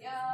Yeah.